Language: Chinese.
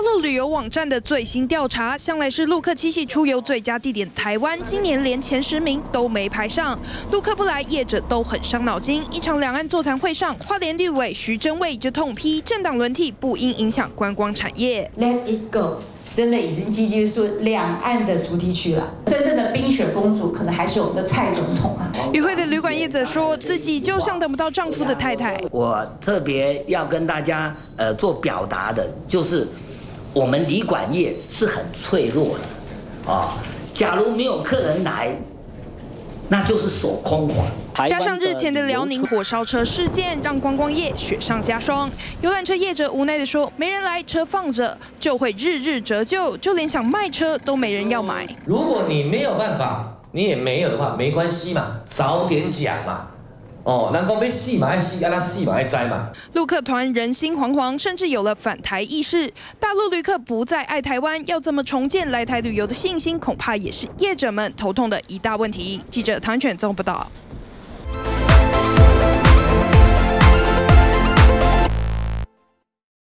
陆旅游网站的最新调查，向来是陆客七夕出游最佳地点台湾，今年连前十名都没排上。陆客不来，业者都很伤脑筋。一场两岸座谈会上，花莲绿委徐祯伟就痛批政党轮替不应影响观光产业。Let it go，真的已经积极说两岸的主题曲了。真正的冰雪公主可能还是我们的蔡总统啊。与会的旅馆业者说自己就像等不到丈夫的太太。我特别要跟大家呃做表达的就是。我们旅馆业是很脆弱的，啊，假如没有客人来，那就是守空房。加上日前的辽宁火烧车事件，让观光业雪上加霜。游览车业者无奈地说：“没人来，车放着就会日日折旧，就连想卖车都没人要买。”如果你没有办法，你也没有的话，没关系嘛，早点讲嘛。哦，人讲要死嘛，爱死，啊，那死嘛，爱灾嘛。陆客团人心惶惶，甚至有了反台意识。大陆旅客不再爱台湾，要怎么重建来台旅游的信心，恐怕也是业者们头痛的一大问题。记者唐犬宗报道。